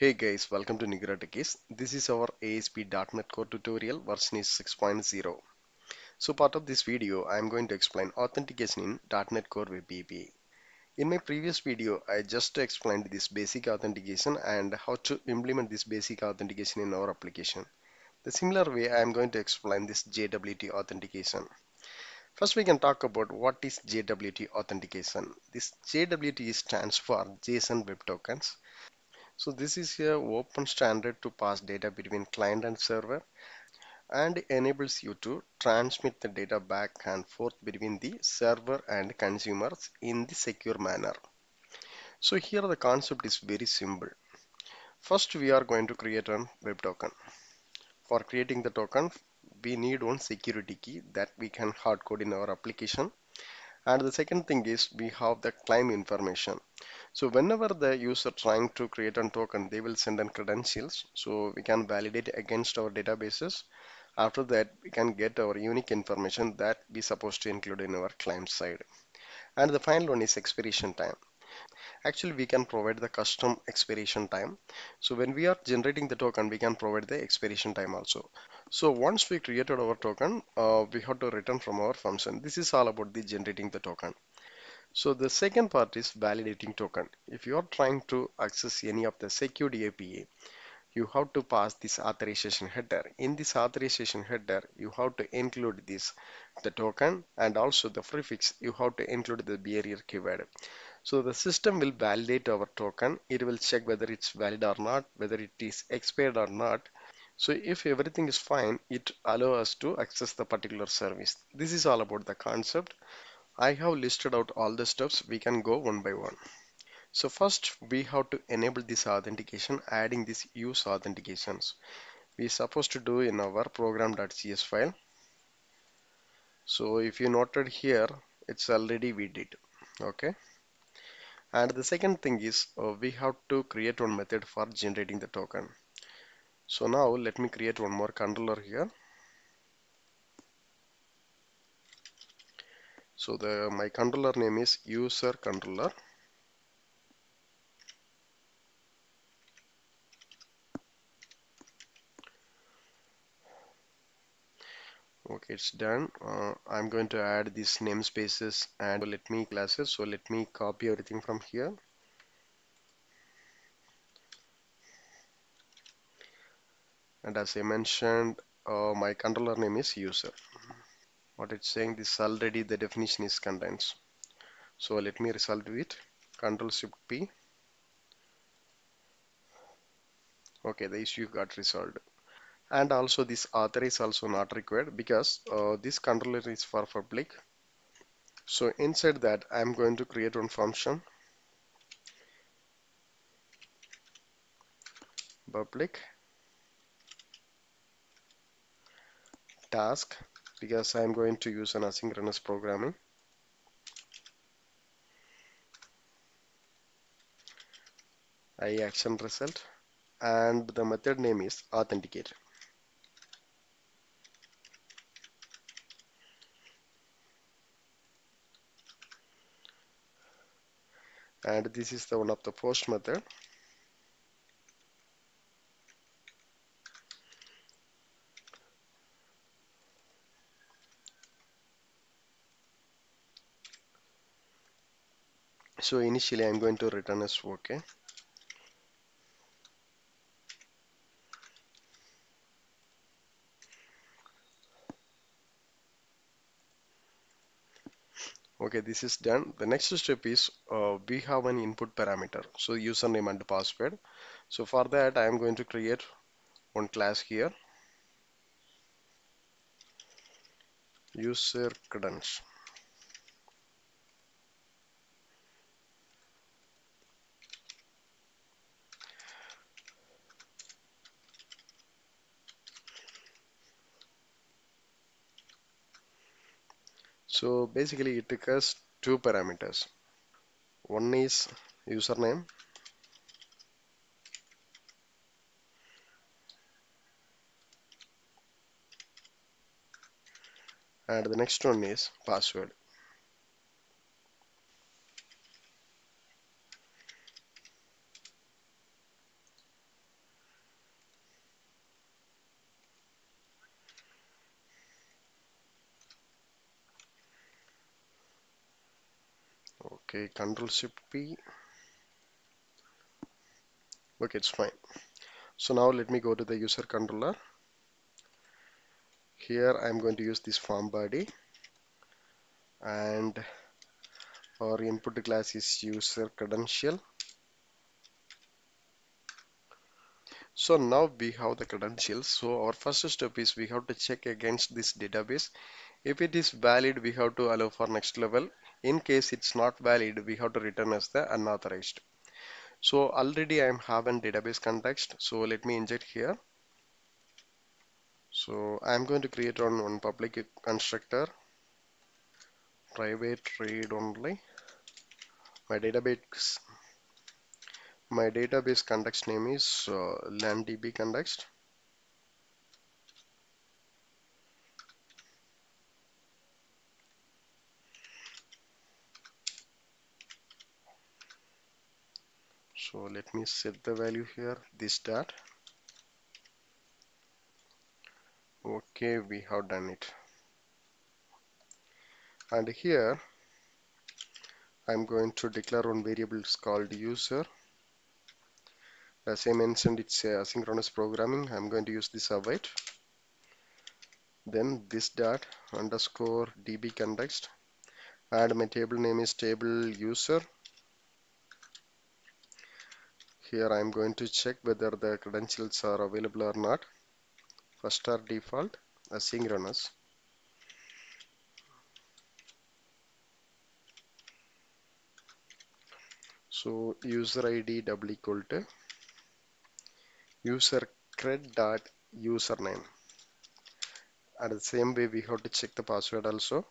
Hey guys, welcome to Nihira Techiees. This is our ASP.NET Core tutorial version is 6.0. So part of this video, I am going to explain authentication in .NET Core Web API. In my previous video, I just explained this basic authentication and how to implement this basic authentication in our application. The similar way, I am going to explain this JWT authentication. First, we can talk about what is JWT authentication. This JWT stands for JSON Web Tokens. So this is a open standard to pass data between client and server and enables you to transmit the data back and forth between the server and consumers in the secure manner. So here the concept is very simple. First we are going to create a web token. For creating the token we need one security key that we can hard code in our application and the second thing is we have the claim information so whenever the user trying to create a token they will send in credentials. So we can validate against our databases. After that we can get our unique information that we supposed to include in our client side. And the final one is expiration time. Actually we can provide the custom expiration time. So when we are generating the token we can provide the expiration time also. So once we created our token uh, we have to return from our function. This is all about the generating the token so the second part is validating token if you are trying to access any of the secured API you have to pass this authorization header in this authorization header you have to include this the token and also the prefix you have to include the bearer keyword so the system will validate our token. It will check whether it's valid or not, whether it is expired or not. So if everything is fine, it allow us to access the particular service. This is all about the concept. I have listed out all the steps. We can go one by one. So first we have to enable this authentication, adding this use authentications. We supposed to do in our program.cs file. So if you noted here, it's already we did. Okay and the second thing is uh, we have to create one method for generating the token so now let me create one more controller here so the my controller name is user controller. Okay it's done. Uh, I'm going to add these namespaces and let me classes. So let me copy everything from here. And as I mentioned uh, my controller name is user what it's saying this already the definition is contains. So let me resolve it control shift P. Okay the issue got resolved. And also this author is also not required because uh, this controller is for public. So inside that I'm going to create one function. Public task because I'm going to use an asynchronous programming. I action result and the method name is authenticate and this is the one of the post method so initially I'm going to return as okay okay this is done. The next step is uh, we have an input parameter. So username and password. So for that I am going to create one class here. User credential So basically it takes two parameters. One is username and the next one is password. Okay control shift P. Okay it's fine. So now let me go to the user controller. Here I'm going to use this form body. And our input class is user credential. So now we have the credentials so our first step is we have to check against this database. If it is valid we have to allow for next level in case it's not valid we have to return as the unauthorized. So already I have an database context so let me inject here. So I'm going to create on one public constructor private read only. My database my database context name is uh, landDB context so let me set the value here this dot. Okay we have done it. And here I'm going to declare one variable called user. As I mentioned it's asynchronous programming. I'm going to use this await. Then this dot underscore db context. Add my table name is table user here I'm going to check whether the credentials are available or not. First are default asynchronous. So user id double equal to user cred dot username. And the same way we have to check the password also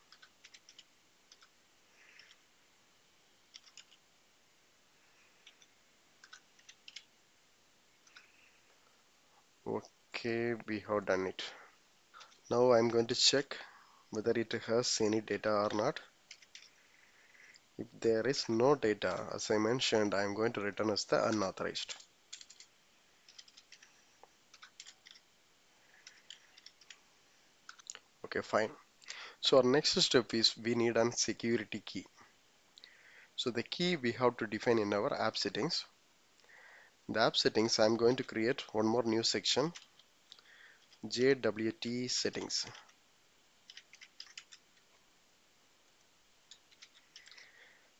okay we have done it. Now I'm going to check whether it has any data or not. If there is no data as I mentioned I'm going to return as the unauthorized. Okay fine. So our next step is we need an security key. So the key we have to define in our app settings. The app settings I'm going to create one more new section JWT settings.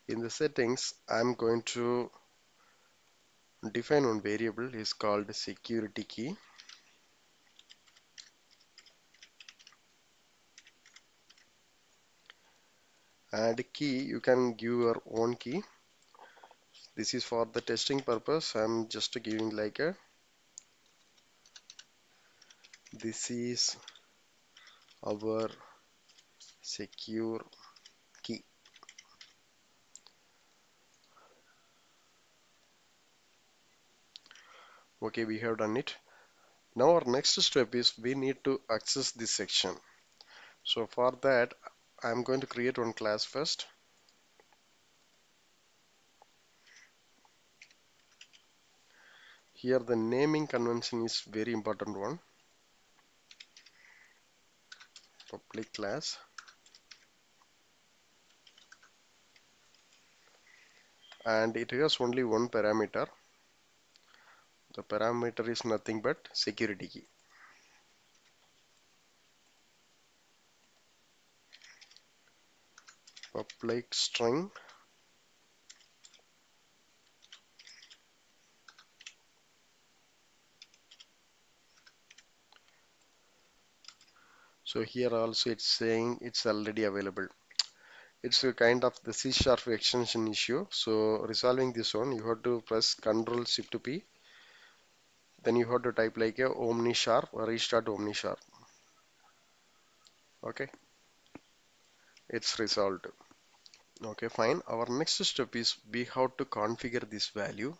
In the settings I'm going to define one variable. Is called security key. Add key you can give your own key. This is for the testing purpose. I'm just giving like a this is our secure key. Okay we have done it. Now our next step is we need to access this section. So for that I'm going to create one class first. Here the naming convention is very important one public class and it has only one parameter. The parameter is nothing but security key. Public string so here also it's saying it's already available. It's a kind of the C sharp extension issue. So resolving this one you have to press control shift P. Then you have to type like a OmniSharp or restart OmniSharp. Okay. It's resolved. Okay fine. Our next step is we have to configure this value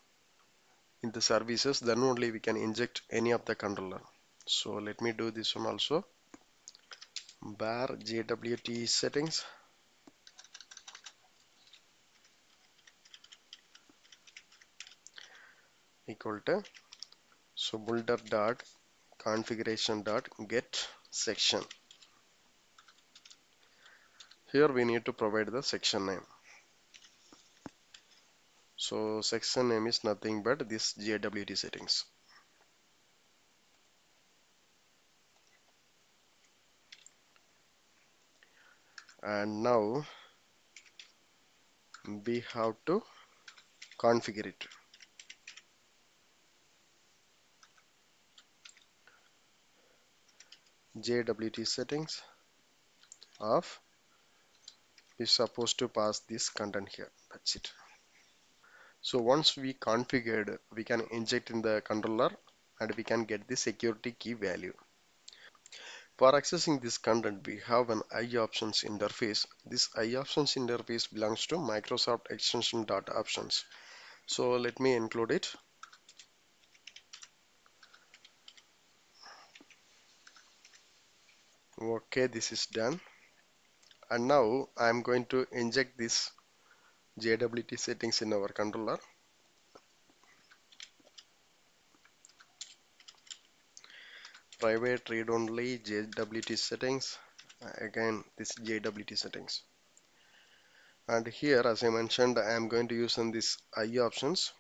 in the services. Then only we can inject any of the controller. So let me do this one also var jwt settings. Equal to so builder dot configuration dot get section. Here we need to provide the section name. So section name is nothing but this JWT settings and now we have to configure it. JWT settings of is supposed to pass this content here. That's it. So once we configured we can inject in the controller and we can get the security key value for accessing this content we have an iOptions interface. This iOptions interface belongs to Microsoft extension dot options. So let me include it. Okay this is done. And now I'm going to inject this JWT settings in our controller private read only JWT settings. Again this JWT settings. And here as I mentioned I am going to use in this iOptions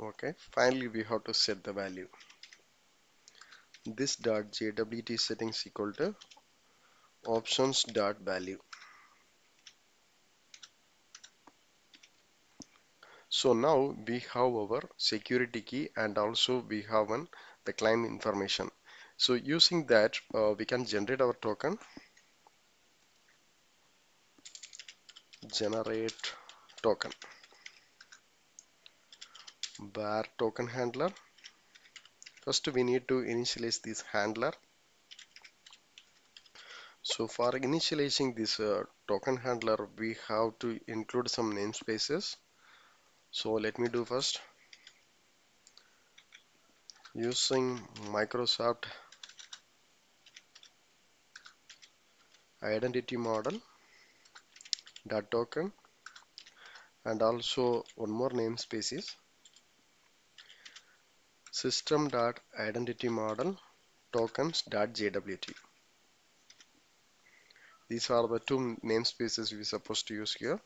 okay finally we have to set the value. This dot jwt settings equal to options dot value so now we have our security key and also we have one the claim information. So using that uh, we can generate our token. Generate token. Var token handler. First we need to initialize this handler. So for initializing this uh, token handler we have to include some namespaces so let me do first. Using Microsoft identity model dot token and also one more namespace is system dot identity model tokens dot jwt these are the two namespaces we are supposed to use here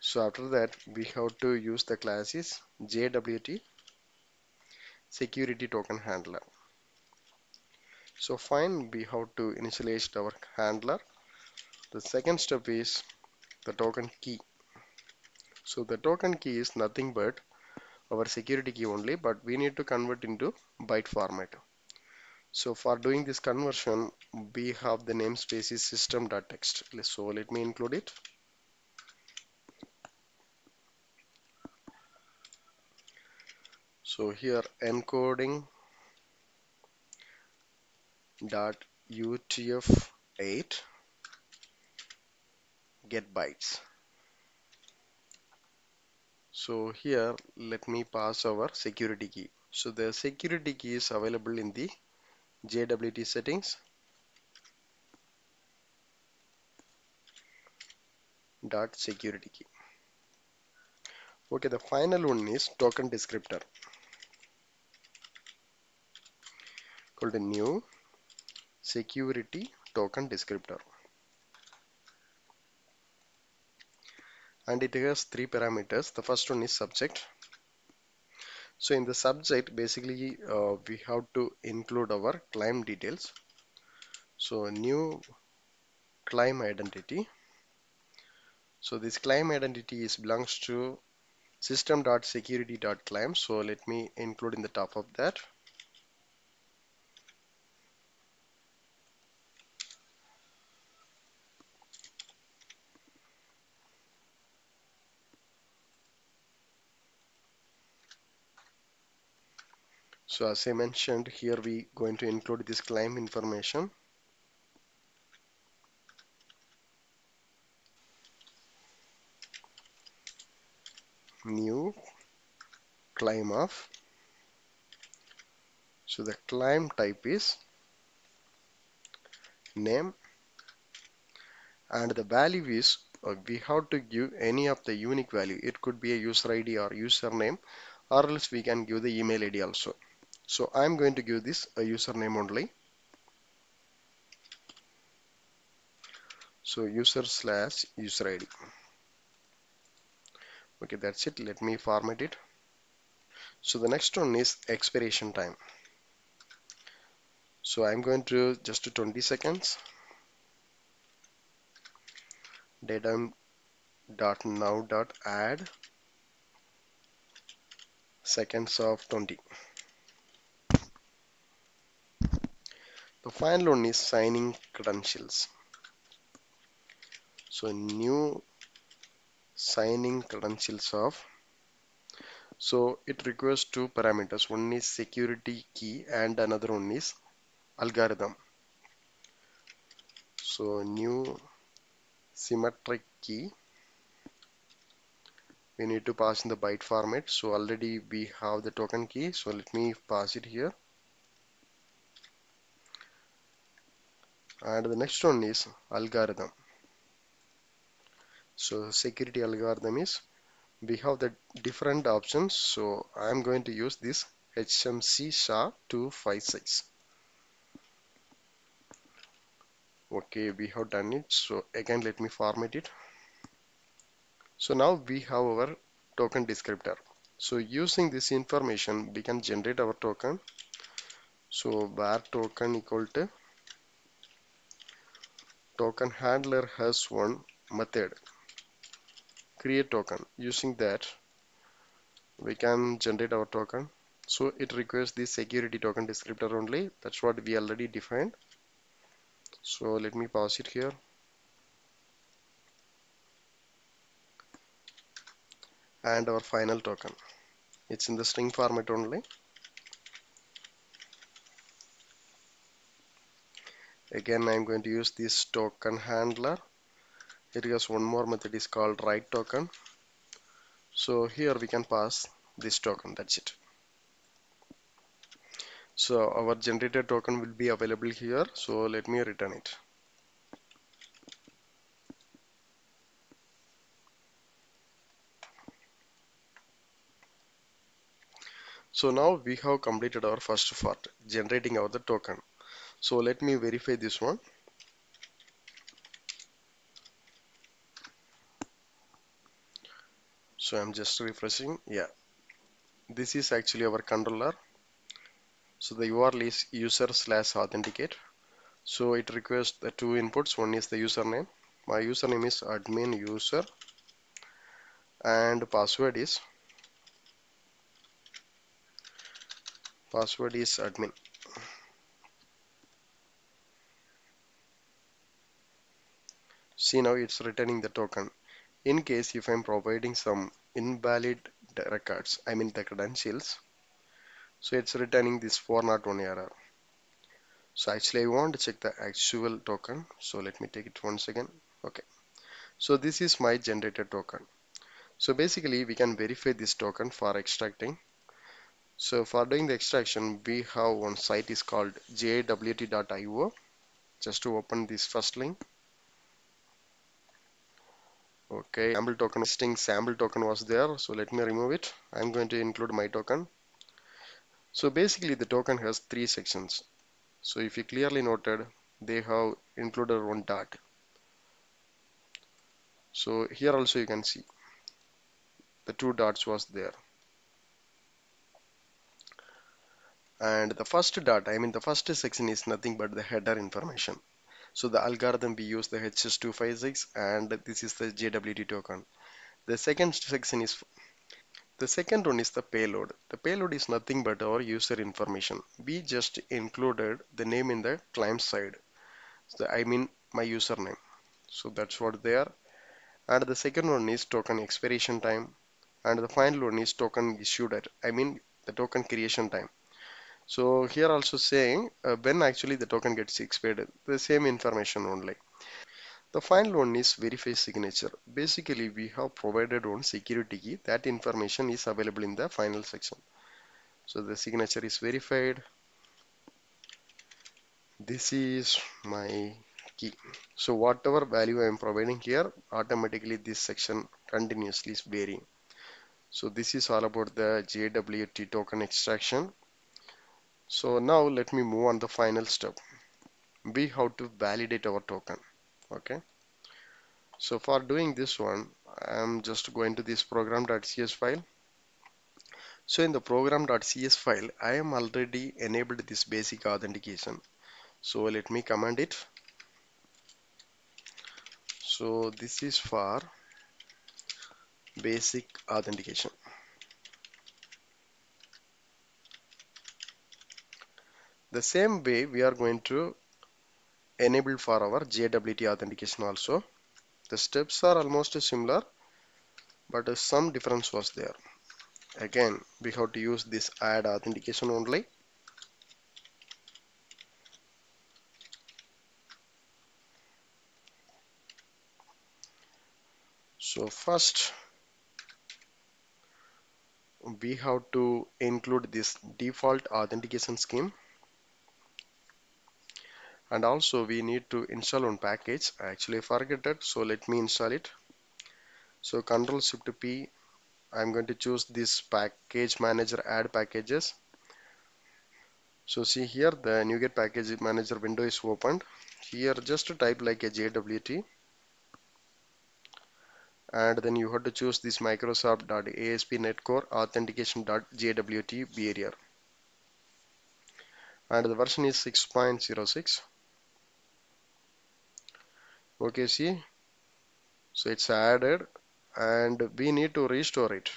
so after that we have to use the classes jwt security token handler. So fine we have to initialize our handler. The second step is the token key. So the token key is nothing but our security key only but we need to convert into byte format. So for doing this conversion we have the namespace is system.text so let me include it so here encoding dot utf8 get bytes. So here let me pass our security key. So the security key is available in the JWT settings. Dot security key. Okay the final one is token descriptor called a new security token descriptor. And it has three parameters. The first one is subject. So in the subject basically uh, we have to include our claim details. So new claim identity. So this claim identity is belongs to system.security.claim so let me include in the top of that so as I mentioned here we going to include this claim information. New claim of. So the claim type is name and the value is uh, we have to give any of the unique value. It could be a user ID or username or else we can give the email ID also So I'm going to give this a username only. So user slash user ID. Okay, that's it. Let me format it. So the next one is expiration time. So I'm going to just 20 seconds. Data dot now dot add seconds of 20. The final one is signing credentials. So new signing credentials of so it requires two parameters. One is security key and another one is algorithm. So new symmetric key. We need to pass in the byte format. So already we have the token key. So let me pass it here and the next one is algorithm. So security algorithm is we have the different options. So I am going to use this HMC SHA 256 okay we have done it. So again let me format it. So now we have our token descriptor. So using this information we can generate our token. So var token equal to token handler has one method. Create token. Using that we can generate our token. So it requires the security token descriptor only. That's what we already defined. So let me pause it here. And our final token. It's in the string format only again I'm going to use this token handler. It has one more method is called write token. So here we can pass this token that's it. So our generated token will be available here so let me return it. So now we have completed our first part generating our the token so let me verify this one. So I'm just refreshing. Yeah. This is actually our controller. So the URL is user slash authenticate. So it requires the two inputs. One is the username. My username is admin user and password is password is admin see now it's returning the token. In case if I'm providing some invalid records I mean the credentials so it's returning this 401 error. So actually I want to check the actual token. So let me take it once again. Okay. So this is my generated token. So basically we can verify this token for extracting. So for doing the extraction we have one site is called jwt.io just to open this first link okay sample token listing sample token was there so let me remove it. I'm going to include my token. So basically the token has three sections. So if you clearly noted they have included one dot. So here also you can see the two dots was there. And the first dot I mean the first section is nothing but the header information so the algorithm we use the HS256 and this is the JWT token. The second section is the second one is the payload. The payload is nothing but our user information. We just included the name in the client side. So I mean my username. So that's what they are. And the second one is token expiration time. And the final one is token issued at. I mean the token creation time. So here also saying uh, when actually the token gets expired, the same information only. The final one is verify signature. Basically, we have provided one security key. That information is available in the final section. So the signature is verified. This is my key. So whatever value I am providing here, automatically this section continuously is varying. So this is all about the JWT token extraction. So now let me move on the final step. We have to validate our token. Okay. So for doing this one, I'm just going to this program.cs file. So in the program.cs file, I am already enabled this basic authentication. So let me command it. So this is for basic authentication. The same way we are going to enable for our JWT authentication also. The steps are almost similar but some difference was there. Again we have to use this add authentication only. So first we have to include this default authentication scheme and also we need to install one package. I actually forget that so let me install it. So control shift P I'm going to choose this package manager add packages. So see here the NuGet package manager window is opened. Here just type like a JWT and then you have to choose this Microsoft.ASP.NET Core authentication.jwt bearer. And the version is 6.06 okay see? So it's added and we need to restore it.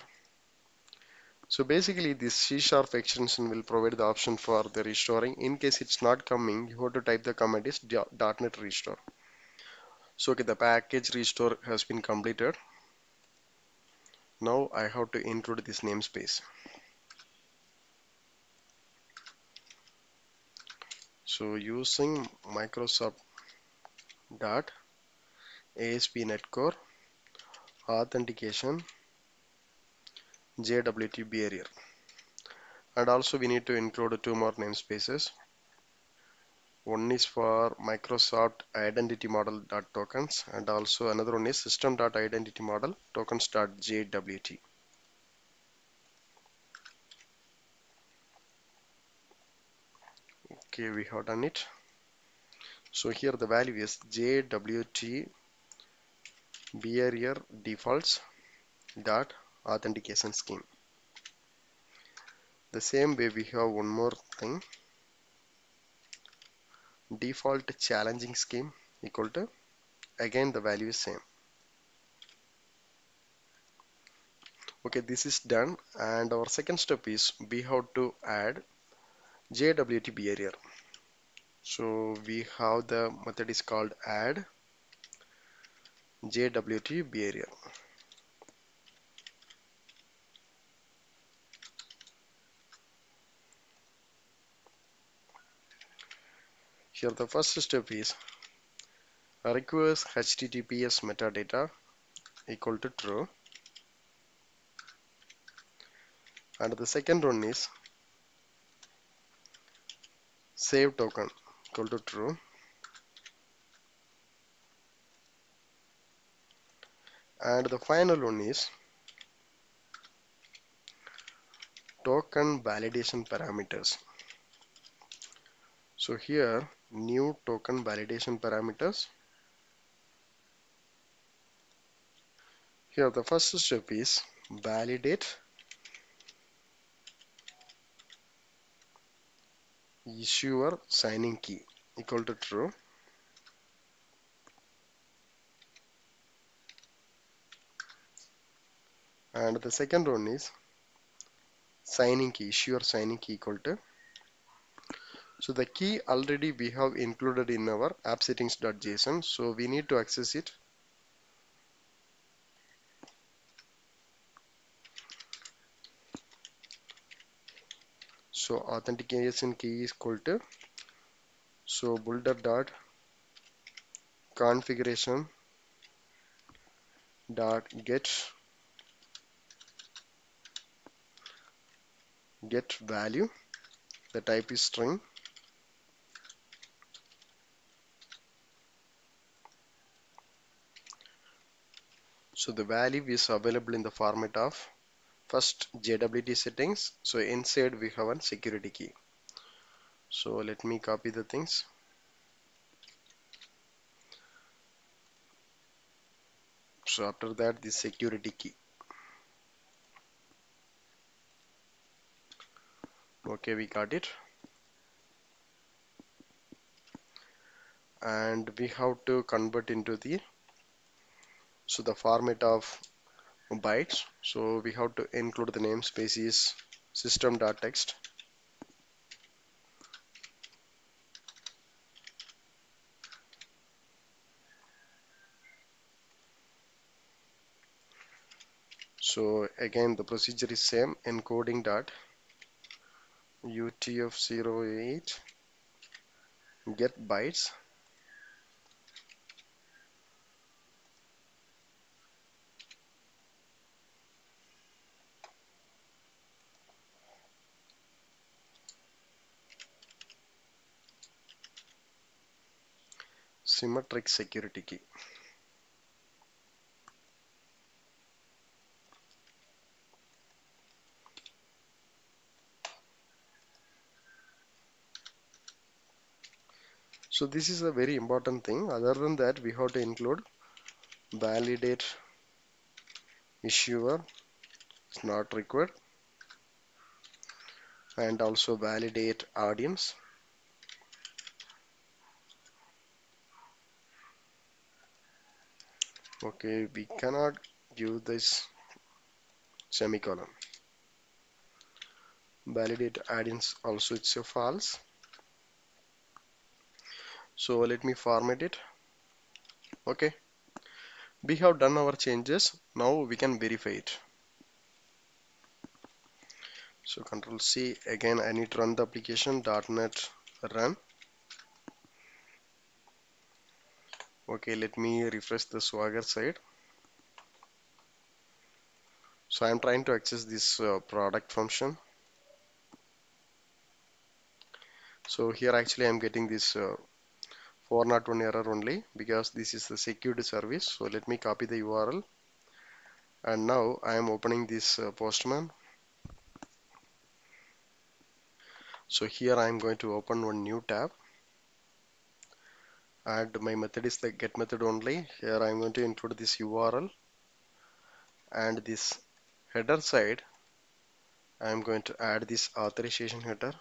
So basically this C sharp extension will provide the option for the restoring. In case it's not coming you have to type the command is .NET restore. So okay the package restore has been completed. Now I have to include this namespace. So using Microsoft dot ASP.NET Core authentication JWT bearer. And also we need to include two more namespaces. One is for Microsoft identity model dot tokens and also another one is system dot identity model tokens dot JWT okay we have done it. So here the value is JWT bearer defaults dot authentication scheme. The same way we have one more thing. Default challenging scheme equal to again the value is same. Okay this is done. And our second step is we have to add JWT bearer. So we have the method is called add JWT bearer. Here the first step is requires HTTPS metadata equal to true. And the second one is save token equal to true and the final one is token validation parameters so here new token validation parameters. Here the first step is validate issuer signing key equal to true and the second one is signing key issuer signing key equal to so the key already we have included in our app settings.json. So we need to access it. So authentication key is equal to so builder dot configuration dot get get value the type is string So the value is available in the format of first JWT settings. So inside we have a security key. so let me copy the things so after that the security key okay we got it. And we have to convert into the so the format of bytes. So we have to include the namespace is system.text so again the procedure is same encoding dot utf-08 get bytes. Symmetric security key so this is a very important thing. Other than that we have to include validate issuer it's not required and also validate audience. Okay we cannot give this semicolon. Validate audience also it's a false so let me format it. Okay. We have done our changes. Now we can verify it. So control C again I need to run the application .NET run. Okay let me refresh the swagger side. So I'm trying to access this uh, product function. So here actually I'm getting this uh, 401 error only because this is the secured service. So let me copy the URL and now I am opening this uh, postman. So here I am going to open one new tab. And my method is the get method only. Here I'm going to include this URL and this header side. I'm going to add this authorization header.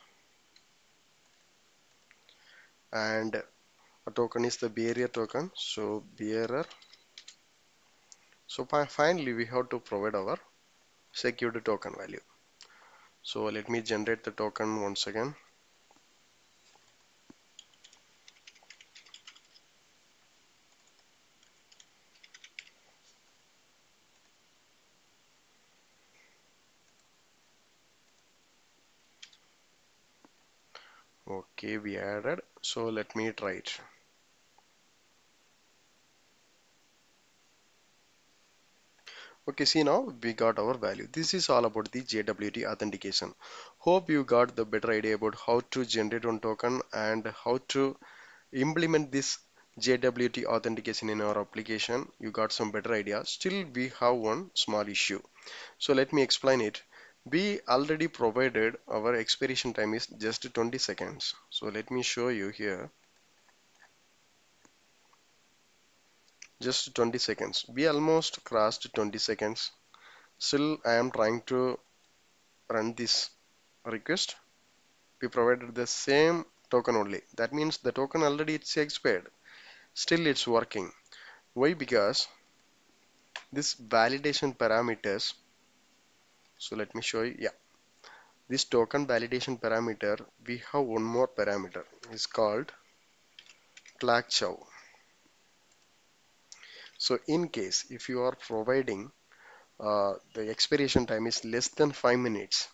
And a token is the bearer token. So bearer. So finally we have to provide our secured token value. So let me generate the token once again. Okay we added so let me try it. Okay see now we got our value. This is all about the JWT authentication. Hope you got the better idea about how to generate one token and how to implement this JWT authentication in our application. You got some better idea. Still we have one small issue. So let me explain it we already provided our expiration time is just 20 seconds. So let me show you here. Just 20 seconds. We almost crossed 20 seconds. Still I am trying to run this request. We provided the same token only. That means the token already it's expired. Still it's working. Why? Because this validation parameters so let me show you yeah. This token validation parameter we have one more parameter. Is called clock skew. So in case if you are providing uh, the expiration time is less than 5 minutes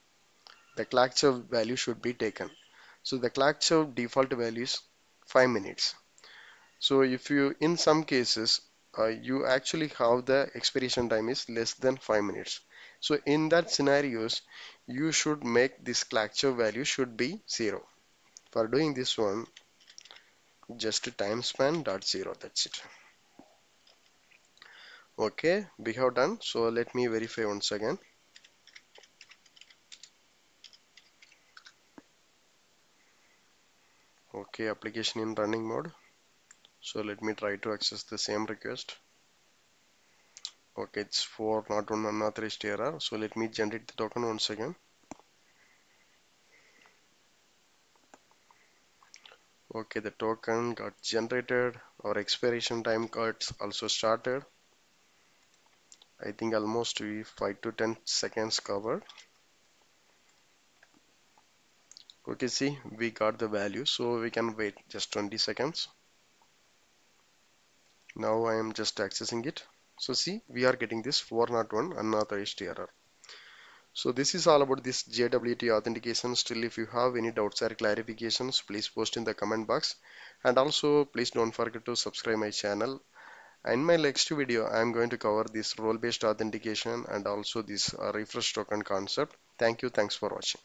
the clock skew value should be taken. So the clock skew default value is 5 minutes. So if you in some cases uh, you actually have the expiration time is less than 5 minutes so in that scenarios, you should make this skew value should be zero. For doing this one, just time span dot zero. That's it. Okay, we have done. So let me verify once again. okay application in running mode so let me try to access the same request okay it's for not one unauthorized error so let me generate the token once again. Okay the token got generated. Our expiration time got also started. I think almost we 5 to 10 seconds covered okay see we got the value so we can wait just 20 seconds. Now I am just accessing it so see we are getting this 401 unauthorized error. So this is all about this JWT authentication. Still if you have any doubts or clarifications please post in the comment box. And also please don't forget to subscribe my channel. In my next video I am going to cover this role based authentication and also this uh, refresh token concept. Thank you. Thanks for watching